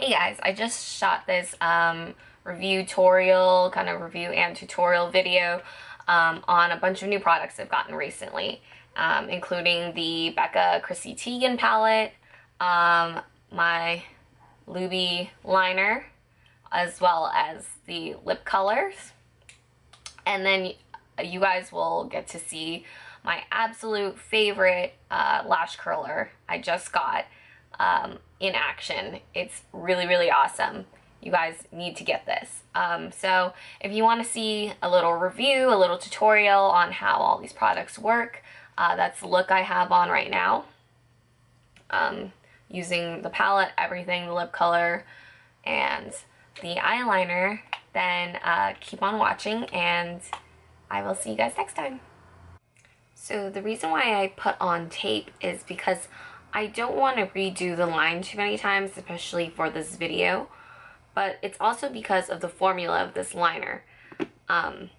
Hey guys, I just shot this um, review tutorial, kind of review and tutorial video um, on a bunch of new products I've gotten recently, um, including the Becca Chrissy Teigen palette, um, my Luby liner, as well as the lip colors. And then you guys will get to see my absolute favorite uh, lash curler I just got um, in action. It's really, really awesome. You guys need to get this. Um, so if you want to see a little review, a little tutorial on how all these products work, uh, that's the look I have on right now. Um, using the palette, everything, the lip color, and the eyeliner, then uh, keep on watching and I will see you guys next time. So the reason why I put on tape is because I don't want to redo the line too many times, especially for this video, but it's also because of the formula of this liner. Um,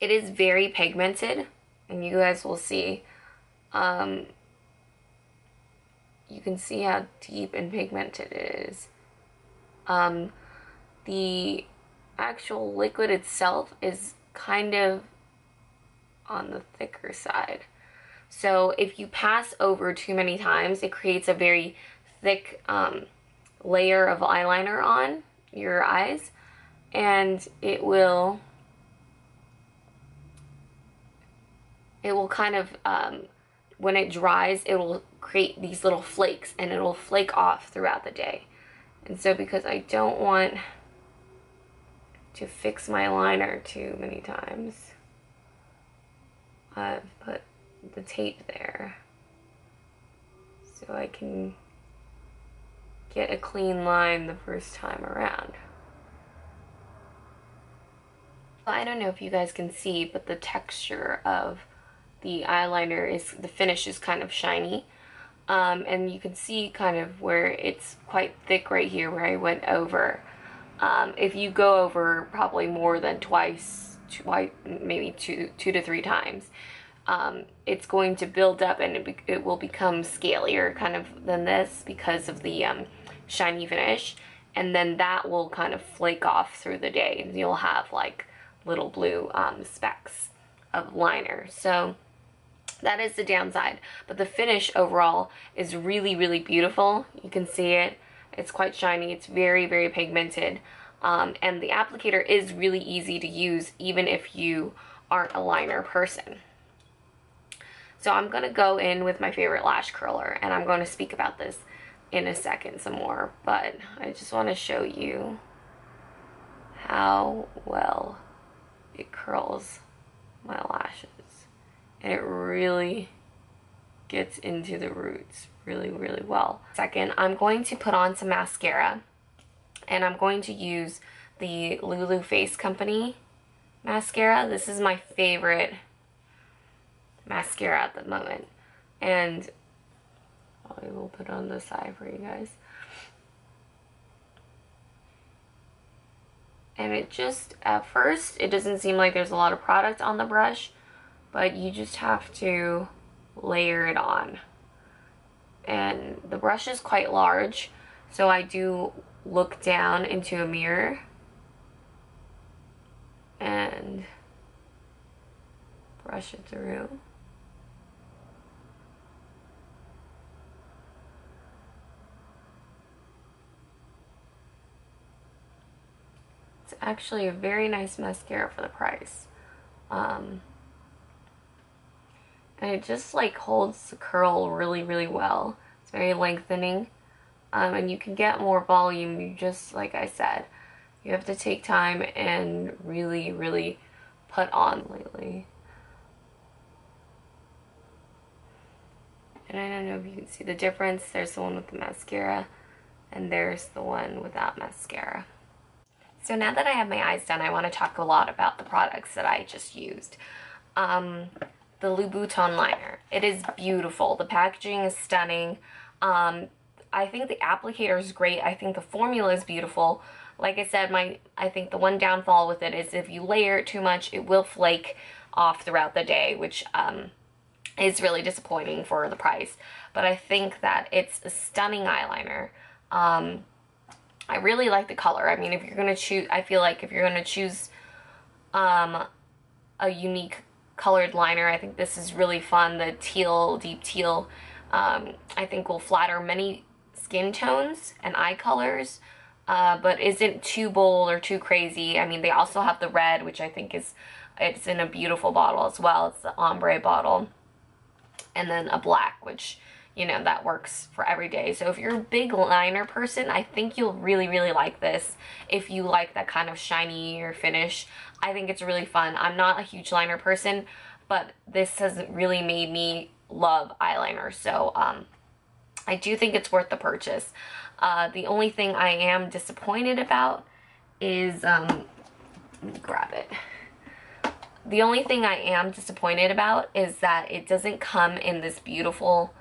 it is very pigmented, and you guys will see. Um, you can see how deep and pigmented it is. Um, the actual liquid itself is kind of on the thicker side. So if you pass over too many times, it creates a very thick um, layer of eyeliner on your eyes and it will it will kind of um, when it dries it will create these little flakes and it will flake off throughout the day. And so because I don't want to fix my liner too many times I've put the tape there so I can get a clean line the first time around. I don't know if you guys can see, but the texture of the eyeliner is, the finish is kind of shiny. Um, and you can see kind of where it's quite thick right here where I went over. Um, if you go over probably more than twice, twice maybe two, two to three times, um, it's going to build up and it, it, will become scalier kind of than this because of the um, shiny finish. And then that will kind of flake off through the day and you'll have like little blue um, specks of liner. So that is the downside. But the finish overall is really, really beautiful. You can see it. It's quite shiny. It's very, very pigmented. Um, and the applicator is really easy to use even if you aren't a liner person. So I'm going to go in with my favorite lash curler and I'm going to speak about this in a second some more. But I just want to show you how well it curls my lashes. And it really gets into the roots really, really well. Second, I'm going to put on some mascara and I'm going to use the Lulu Face Company mascara. This is my favorite mascara at the moment. And I will put on the side for you guys. And it just, at first, it doesn't seem like there's a lot of product on the brush, but you just have to layer it on. And the brush is quite large, so I do look down into a mirror and brush it through. Actually a very nice mascara for the price. Um, and it just like holds the curl really, really well. It's very lengthening. Um, and you can get more volume, you just, like I said, you have to take time and really, really put on lately. And I don't know if you can see the difference. There's the one with the mascara and there's the one without mascara. So now that I have my eyes done, I want to talk a lot about the products that I just used. Um, the Louboutin liner. It is beautiful. The packaging is stunning. Um, I think the applicator is great. I think the formula is beautiful. Like I said, my I think the one downfall with it is if you layer it too much, it will flake off throughout the day, which um, is really disappointing for the price. But I think that it's a stunning eyeliner. Um, I really like the color. I mean, if you're going to choose, I feel like if you're going to choose um, a unique colored liner, I think this is really fun. The teal, deep teal, um, I think will flatter many skin tones and eye colors, uh, but isn't too bold or too crazy. I mean, they also have the red, which I think is, it's in a beautiful bottle as well. It's the ombre bottle. And then a black, which you know, that works for every day. So if you're a big liner person, I think you'll really, really like this. If you like that kind of shiny or finish, I think it's really fun. I'm not a huge liner person, but this has really made me love eyeliner. So um, I do think it's worth the purchase. Uh, the only thing I am disappointed about is, um, grab it. The only thing I am disappointed about is that it doesn't come in this beautiful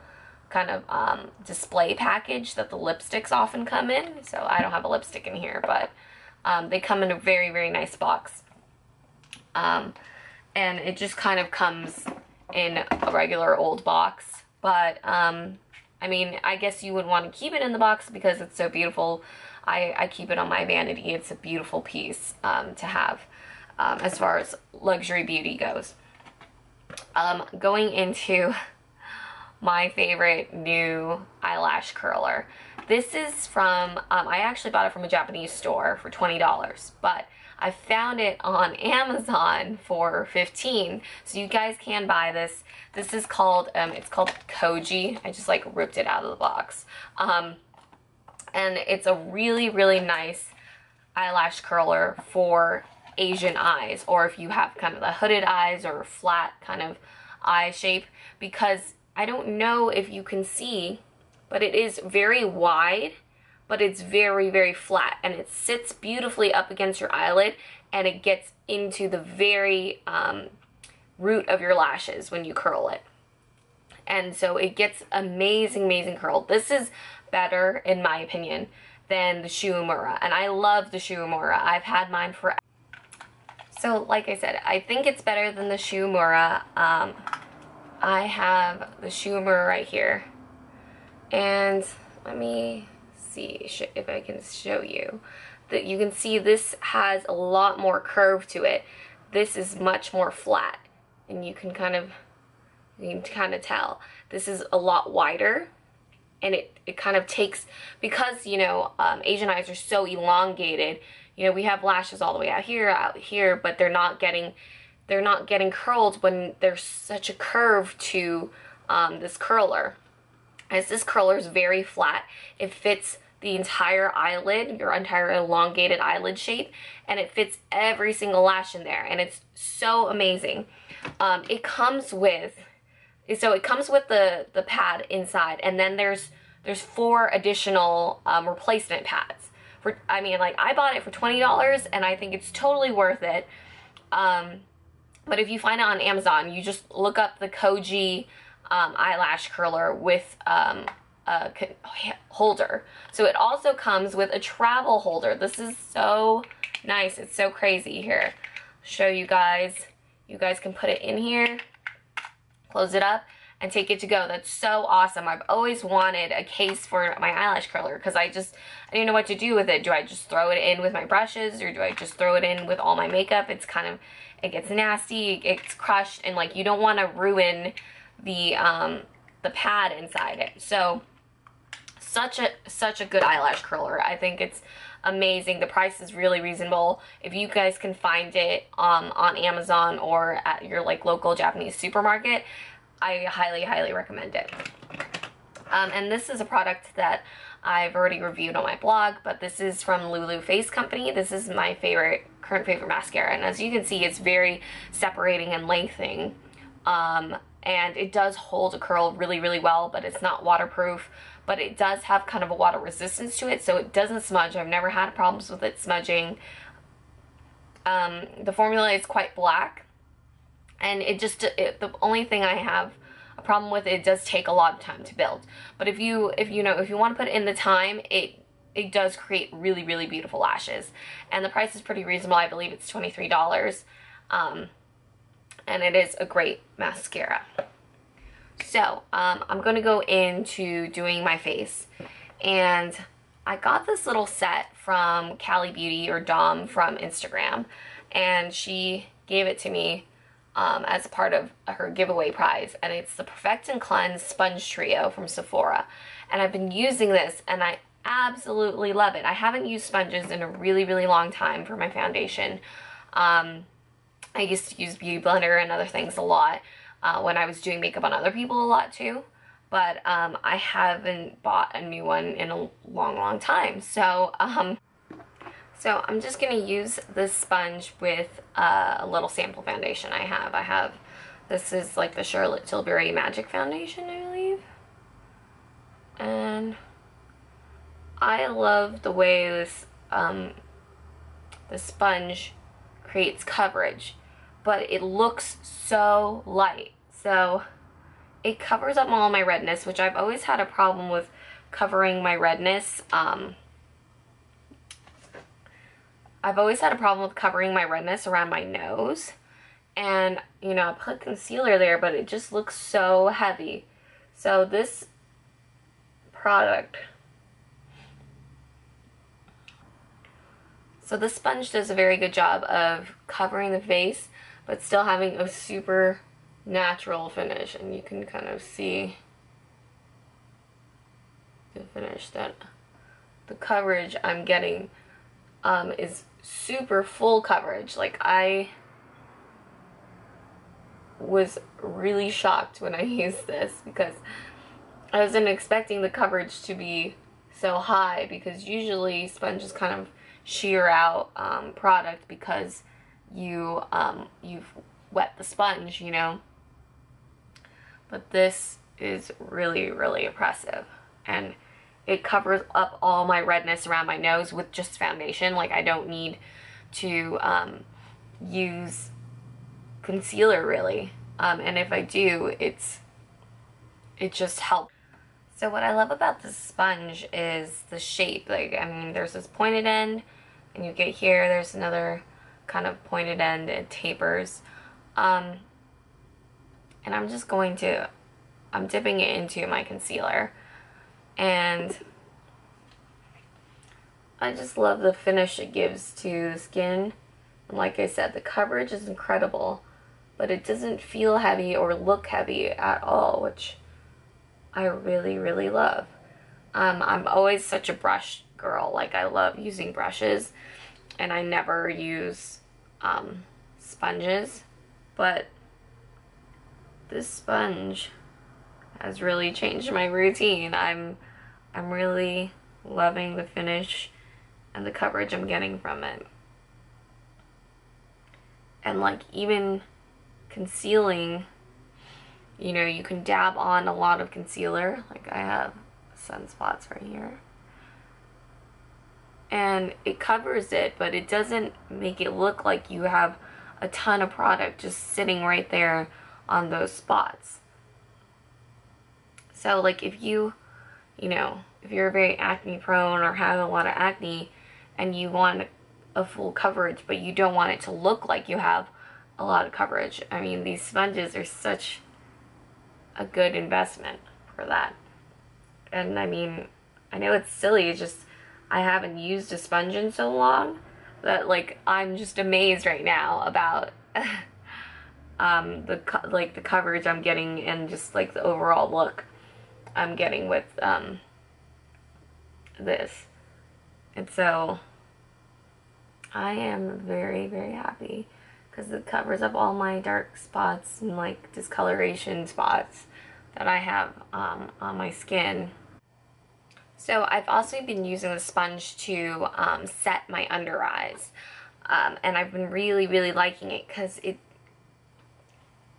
kind of um, display package that the lipsticks often come in. So I don't have a lipstick in here, but um, they come in a very, very nice box. Um, and it just kind of comes in a regular old box. But, um, I mean, I guess you would want to keep it in the box because it's so beautiful. I, I keep it on my vanity. It's a beautiful piece um, to have um, as far as luxury beauty goes. going into my favorite new eyelash curler. This is from, um, I actually bought it from a Japanese store for $20, but I found it on Amazon for 15 so you guys can buy this. This is called, um, it's called Koji. I just like ripped it out of the box. Um, and it's a really, really nice eyelash curler for Asian eyes or if you have kind of the hooded eyes or flat kind of eye shape because I don't know if you can see, but it is very wide, but it's very, very flat. And it sits beautifully up against your eyelid and it gets into the very um, root of your lashes when you curl it. And so it gets amazing, amazing curl. This is better, in my opinion, than the Shu Uemura. And I love the Shu Uemura. I've had mine for... So, like I said, I think it's better than the Shu Uemura. Um, I have the Schumer right here. And let me see if I can show you. That you can see this has a lot more curve to it. This is much more flat. And you can kind of you can kind of tell. This is a lot wider and it, it kind of takes, because, you know, um, Asian eyes are so elongated, you know, we have lashes all the way out here, out here, but they're not getting they're not getting curled when there's such a curve to um, this curler. As this curler is very flat, it fits the entire eyelid, your entire elongated eyelid shape, and it fits every single lash in there, and it's so amazing. Um, it comes with, so it comes with the, the pad inside, and then there's there's four additional um, replacement pads. For I mean, like I bought it for twenty dollars, and I think it's totally worth it. Um, but if you find it on Amazon, you just look up the Koji um, eyelash curler with um, a holder. So it also comes with a travel holder. This is so nice. It's so crazy here. Show you guys. You guys can put it in here, close it up, and take it to go. That's so awesome. I've always wanted a case for my eyelash curler because I just, I didn't know what to do with it. Do I just throw it in with my brushes or do I just throw it in with all my makeup? It's kind of, it gets nasty, it gets crushed, and like you don't want to ruin the, um, the pad inside it. So such a, such a good eyelash curler. I think it's amazing. The price is really reasonable. If you guys can find it um, on Amazon or at your like local Japanese supermarket, I highly, highly recommend it. Um, and this is a product that I've already reviewed on my blog, but this is from Lulu Face Company. This is my favorite, current favorite mascara. And as you can see, it's very separating and lengthening. Um, and it does hold a curl really, really well, but it's not waterproof. But it does have kind of a water resistance to it, so it doesn't smudge. I've never had problems with it smudging. Um, the formula is quite black, and it just it, the only thing I have a problem with it does take a lot of time to build but if you if you know if you want to put in the time it it does create really really beautiful lashes. And the price is pretty reasonable. I believe it's $23 um, and it is a great mascara. So um, I'm gonna go into doing my face. And I got this little set from Cali Beauty or Dom from Instagram, and she gave it to me um, as part of her giveaway prize, and it's the Perfect and Cleanse Sponge Trio from Sephora. And I've been using this, and I absolutely love it. I haven't used sponges in a really, really long time for my foundation. Um, I used to use Beauty Blender and other things a lot uh, when I was doing makeup on other people a lot too. But um, I haven't bought a new one in a long, long time. So, um, so I'm just going to use this sponge with uh, a little sample foundation I have. I have, this is like the Charlotte Tilbury Magic Foundation, I believe. And I love the way this, um, the sponge creates coverage, but it looks so light. So it covers up all my redness, which I've always had a problem with covering my redness. Um, I've always had a problem with covering my redness around my nose. And, you know, I put concealer there, but it just looks so heavy. So this product... So the sponge does a very good job of covering the face, but still having a super natural finish and you can kind of see the finish that the coverage I'm getting um, is super full coverage. Like I was really shocked when I used this because I wasn't expecting the coverage to be so high because usually sponges kind of shear out um, product because you um, you've wet the sponge you know but this is really, really impressive. And it covers up all my redness around my nose with just foundation. Like I don't need to um, use concealer really. Um, and if I do, it's it just helps. So what I love about this sponge is the shape. Like, I mean, there's this pointed end, and you get here, there's another kind of pointed end, it tapers. Um, and I'm just going to, I'm dipping it into my concealer and I just love the finish it gives to the skin. And like I said, the coverage is incredible, but it doesn't feel heavy or look heavy at all, which I really, really love. Um, I'm always such a brush girl. Like, I love using brushes, and I never use um, sponges, but this sponge has really changed my routine. I'm I'm really loving the finish and the coverage I'm getting from it. And like even concealing, you know, you can dab on a lot of concealer. Like I have sunspots right here. And it covers it, but it doesn't make it look like you have a ton of product just sitting right there on those spots. So like if you, you know, if you're very acne prone or have a lot of acne and you want a full coverage but you don't want it to look like you have a lot of coverage. I mean, these sponges are such a good investment for that. And I mean, I know it's silly, it's just I haven't used a sponge in so long that like I'm just amazed right now about um, the like the coverage I'm getting and just like the overall look I'm getting with um, this. And so I am very, very happy because it covers up all my dark spots and like discoloration spots that I have um, on my skin. So I've also been using the sponge to um, set my under eyes. Um, and I've been really, really liking it because it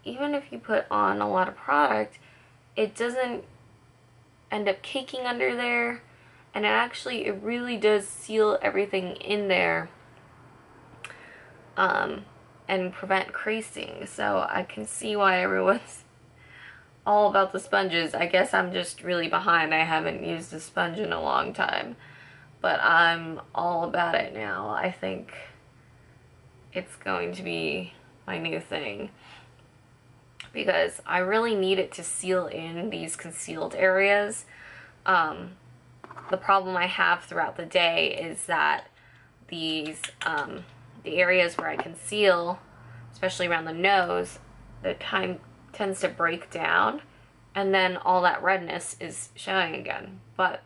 even if you put on a lot of product, it doesn't end up caking under there. And it actually, it really does seal everything in there um, and prevent creasing. So I can see why everyone's all about the sponges. I guess I'm just really behind. I haven't used a sponge in a long time. But I'm all about it now. I think it's going to be my new thing because I really need it to seal in these concealed areas. Um, the problem I have throughout the day is that these, um, the areas where I conceal, especially around the nose, the time tends to break down and then all that redness is showing again. But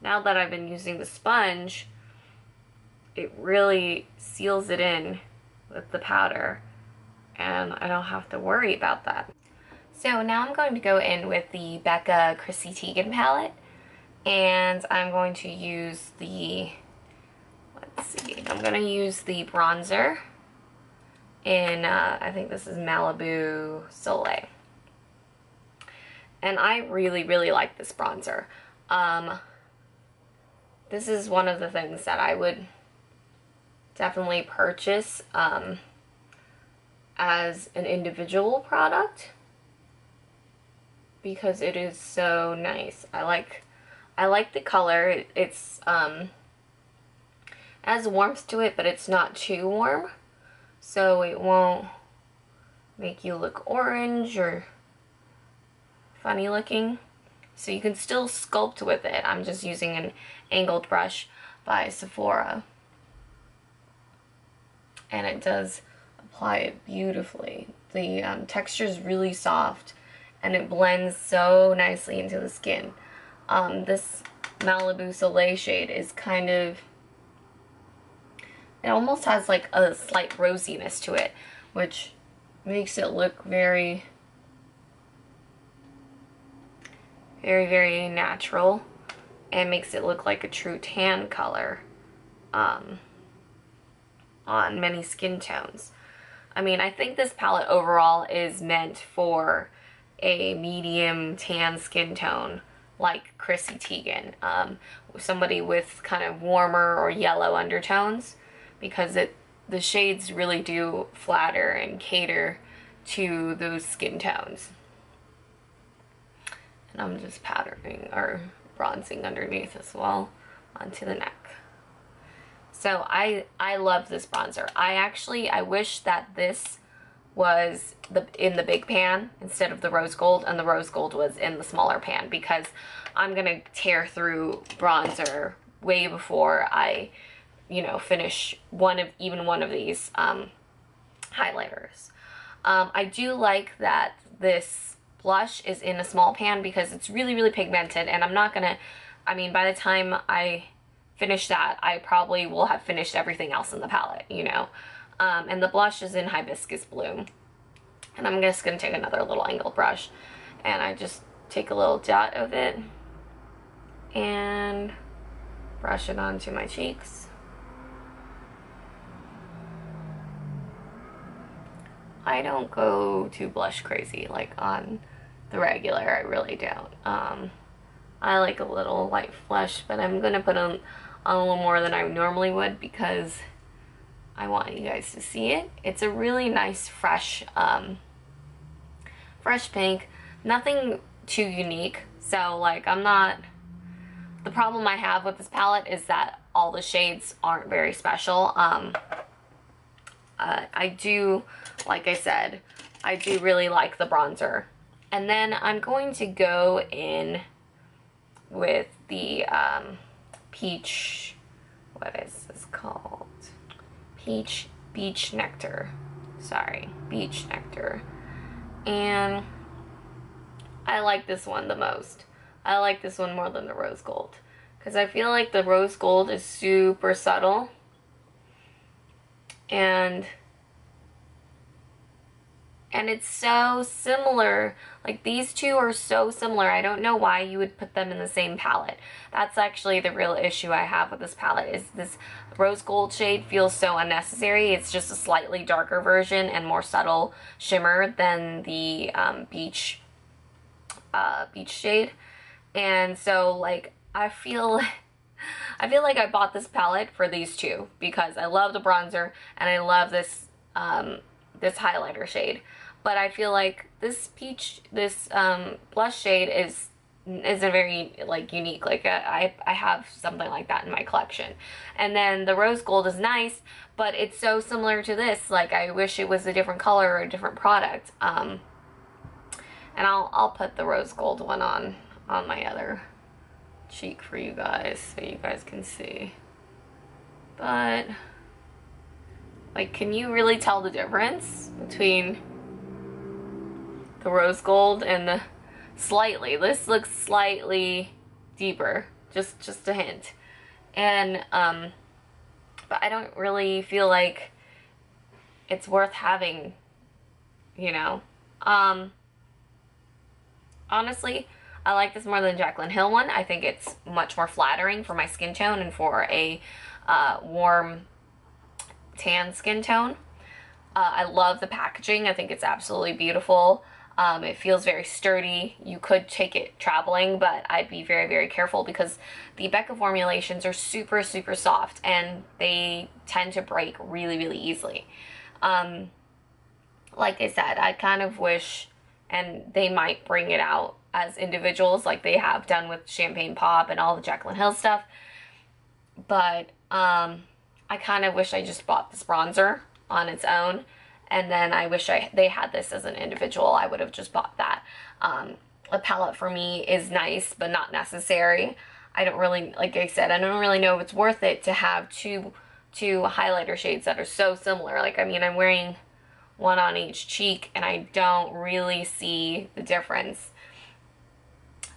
now that I've been using the sponge, it really seals it in with the powder and I don't have to worry about that. So now I'm going to go in with the Becca Chrissy Teigen palette and I'm going to use the, let's see, I'm to use the bronzer in, uh, I think this is Malibu Soleil. And I really, really like this bronzer. Um, this is one of the things that I would definitely purchase um, as an individual product because it is so nice. I like I like the color. It's um has warmth to it, but it's not too warm. So it won't make you look orange or funny looking. So you can still sculpt with it. I'm just using an angled brush by Sephora. And it does apply it beautifully. The um, texture is really soft and it blends so nicely into the skin. Um, this Malibu Soleil shade is kind of, it almost has like a slight rosiness to it, which makes it look very, very, very natural and makes it look like a true tan color um, on many skin tones. I mean, I think this palette overall is meant for a medium tan skin tone like Chrissy Teigen. Um, somebody with kind of warmer or yellow undertones because it the shades really do flatter and cater to those skin tones. And I'm just powdering or bronzing underneath as well onto the neck. So I I love this bronzer. I actually I wish that this was the in the big pan instead of the rose gold and the rose gold was in the smaller pan because I'm gonna tear through bronzer way before I you know finish one of even one of these um, highlighters. Um, I do like that this blush is in a small pan because it's really really pigmented and I'm not gonna I mean by the time I finish that, I probably will have finished everything else in the palette, you know. Um, and the blush is in Hibiscus Bloom. And I'm just to take another little angled brush. And I just take a little dot of it. And brush it onto my cheeks. I don't go too blush crazy like on the regular. I really don't. Um, I like a little light flush, but I'm going to put on a little more than I normally would because I want you guys to see it. It's a really nice fresh um, fresh pink. Nothing too unique. So like I'm not the problem I have with this palette is that all the shades aren't very special. Um, uh, I do, like I said, I do really like the bronzer. And then I'm going to go in with the um, peach, what is this called? Peach Beach Nectar. Sorry, Beach Nectar. And I like this one the most. I like this one more than the rose gold. Because I feel like the rose gold is super subtle. And and it's so similar. Like these two are so similar. I don't know why you would put them in the same palette. That's actually the real issue I have with this palette is this rose gold shade feels so unnecessary. It's just a slightly darker version and more subtle shimmer than the um, beach uh, beach shade. And so like I feel I feel like I bought this palette for these two because I love the bronzer and I love this um, this highlighter shade. But I feel like this peach, this um, blush shade is is a very like unique like uh, I, I have something like that in my collection and then the rose gold is nice but it's so similar to this like I wish it was a different color or a different product um, and I'll, I'll put the rose gold one on on my other cheek for you guys so you guys can see. But, like, can you really tell the difference between the rose gold and the slightly? This looks slightly deeper, just just a hint. And, um, but I don't really feel like it's worth having, you know. Um, honestly, I like this more than Jaclyn Hill one. I think it's much more flattering for my skin tone and for a uh, warm tan skin tone. Uh, I love the packaging. I think it's absolutely beautiful. Um, it feels very sturdy. You could take it traveling, but I'd be very, very careful because the Becca formulations are super, super soft and they tend to break really, really easily. Um, like I said, I kind of wish, and they might bring it out as individuals like they have done with Champagne Pop and all the Jaclyn Hill stuff. But um, I kind of wish I just bought this bronzer on its own. And then I wish I they had this as an individual. I would have just bought that. Um, a palette for me is nice, but not necessary. I don't really, like I said, I don't really know if it's worth it to have two two highlighter shades that are so similar. Like, I mean, I'm wearing one on each cheek and I don't really see the difference.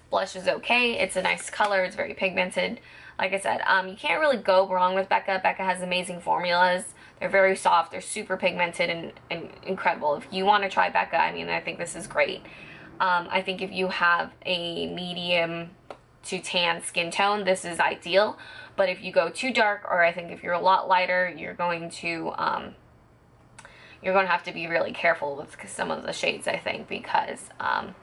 Blush is okay. It's a nice color. It's very pigmented. Like I said, um, you can't really go wrong with Becca. Becca has amazing formulas. They're very soft. They're super pigmented and, and incredible. If you want to try Becca, I mean, I think this is great. Um, I think if you have a medium to tan skin tone, this is ideal. But if you go too dark, or I think if you're a lot lighter, you're going to um, you're going to have to be really careful with some of the shades, I think, because um,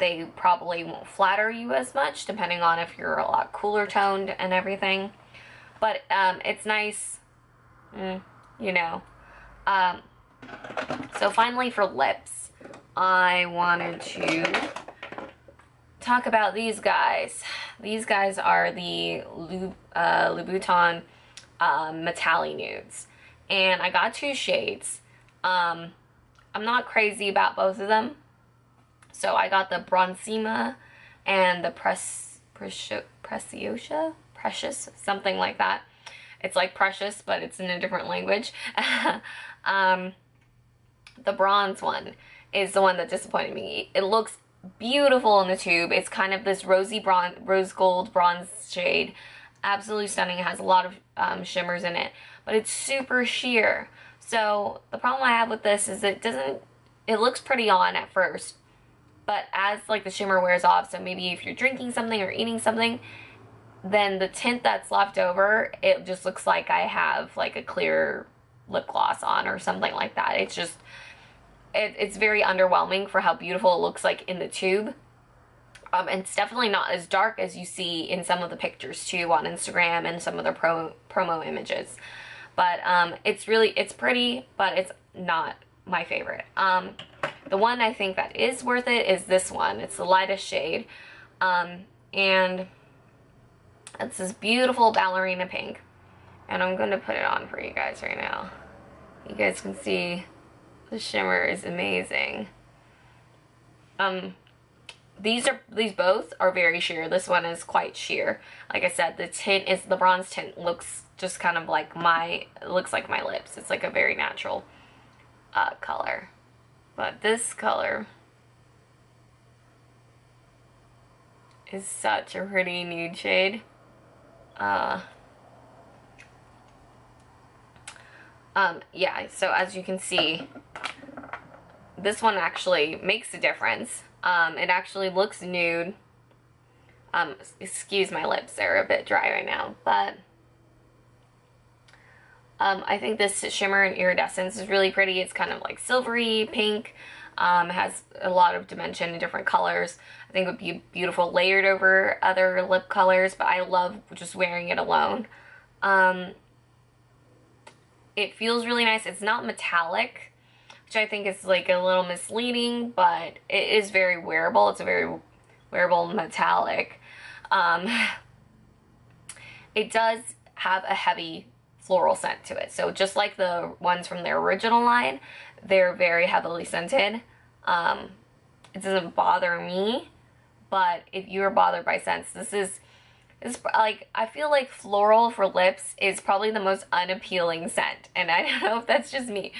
they probably won't flatter you as much, depending on if you're a lot cooler toned and everything. But um, it's nice, mm, you know. Um, so finally for lips, I wanted to talk about these guys. These guys are the Lub uh, um, Metallic Nudes. And I got two shades. Um, I'm not crazy about both of them. So I got the Bronzissima and the Pres Preciosa? Precious? Something like that. It's like precious, but it's in a different language. um, the bronze one is the one that disappointed me. It looks beautiful in the tube. It's kind of this rosy bronze, rose gold bronze shade. Absolutely stunning. It has a lot of um, shimmers in it, but it's super sheer. So the problem I have with this is it doesn't, it looks pretty on at first, but as like the shimmer wears off, so maybe if you're drinking something or eating something, then the tint that's left over, it just looks like I have like a clear lip gloss on or something like that. It's just, it, it's very underwhelming for how beautiful it looks like in the tube. Um, and it's definitely not as dark as you see in some of the pictures too on Instagram and some of the pro promo images. But um, it's really, it's pretty, but it's not my favorite. Um, the one I think that is worth it is this one. It's the lightest shade. Um, and it's this beautiful ballerina pink. And I'm going to put it on for you guys right now. You guys can see the shimmer is amazing. Um, these are these both are very sheer. This one is quite sheer. Like I said, the tint is the bronze tint looks just kind of like my looks like my lips. It's like a very natural uh, color. But this color is such a pretty nude shade. Uh, um, yeah, so as you can see, this one actually makes a difference. Um, it actually looks nude. Um, excuse my lips, they're a bit dry right now, but um, I think this shimmer and iridescence is really pretty. It's kind of like silvery pink. Um, has a lot of dimension in different colors. I think it would be beautiful layered over other lip colors, but I love just wearing it alone. Um, it feels really nice. It's not metallic, which I think is like a little misleading, but it is very wearable. It's a very wearable metallic. Um, it does have a heavy floral scent to it. So just like the ones from their original line, they're very heavily scented. Um, it doesn't bother me, but if you're bothered by scents, this is it's like I feel like floral for lips is probably the most unappealing scent, and I don't know if that's just me,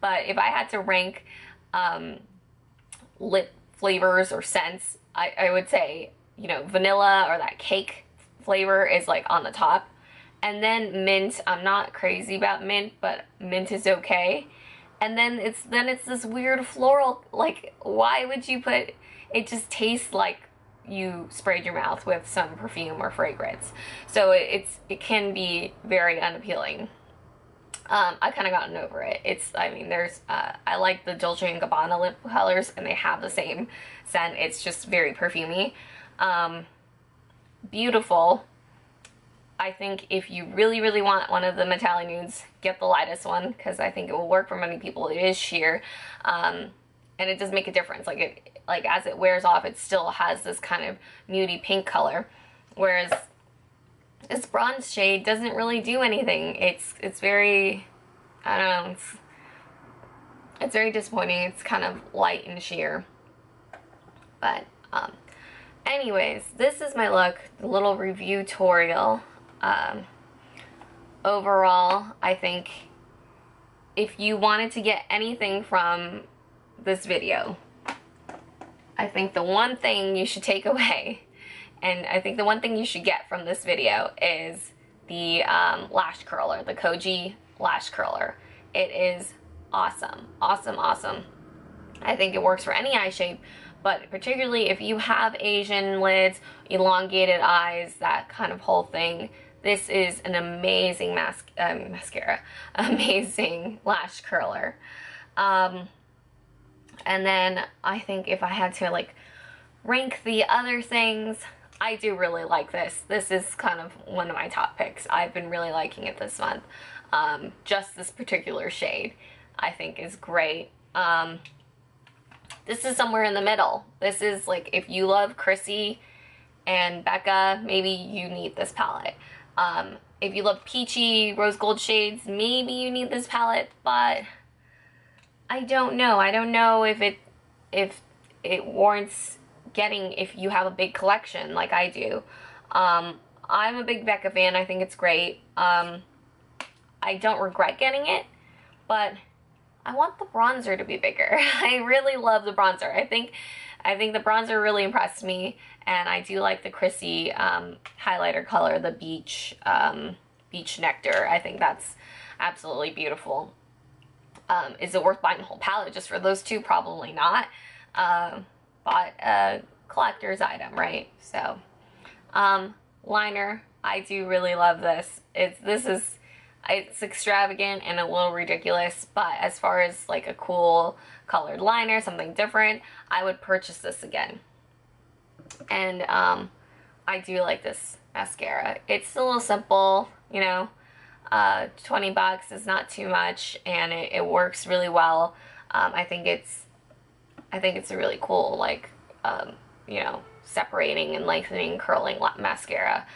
but if I had to rank um, lip flavors or scents, I, I would say you know vanilla or that cake flavor is like on the top, and then mint. I'm not crazy about mint, but mint is okay. And then it's then it's this weird floral like why would you put it just tastes like you sprayed your mouth with some perfume or fragrance. So it, it's it can be very unappealing. Um, I've kind of gotten over it. It's, I mean, there's, uh, I like the Dolce Gabbana lip colors, and they have the same scent. It's just very perfumy. Um, beautiful. I think if you really, really want one of the metallic nudes, get the lightest one, because I think it will work for many people. It is sheer, um, and it does make a difference. Like it, like as it wears off, it still has this kind of nudie pink color, whereas this bronze shade doesn't really do anything. It's it's very, I don't know, it's, it's very disappointing. It's kind of light and sheer. But, um, anyways, this is my look, the little review tutorial. Um, overall, I think if you wanted to get anything from this video, I think the one thing you should take away, and I think the one thing you should get from this video is the um, lash curler, the Koji lash curler. It is awesome, awesome, awesome. I think it works for any eye shape, but particularly if you have Asian lids, elongated eyes, that kind of whole thing, this is an amazing um, mascara, amazing lash curler. Um, and then I think if I had to like rank the other things, I do really like this. This is kind of one of my top picks. I've been really liking it this month. Um, just this particular shade I think is great. Um, this is somewhere in the middle. This is like if you love Chrissy and Becca, maybe you need this palette. Um, if you love peachy rose gold shades, maybe you need this palette, but I don't know. I don't know if it if it warrants getting if you have a big collection like I do. Um, I'm a big Becca fan. I think it's great. Um, I don't regret getting it, but I want the bronzer to be bigger. I really love the bronzer. I think I think the bronzer really impressed me, and I do like the Chrissy um, highlighter color, the beach um, beach nectar. I think that's absolutely beautiful. Um, is it worth buying the whole palette just for those two? Probably not. Uh, bought a collector's item, right? So, um, liner. I do really love this. It's this is it's extravagant and a little ridiculous, but as far as like a cool colored liner, something different, I would purchase this again. And um, I do like this mascara. It's a little simple, you know, uh, 20 bucks is not too much and it, it works really well. Um, I think it's, I think it's a really cool, like, um, you know, separating and lengthening, curling mascara.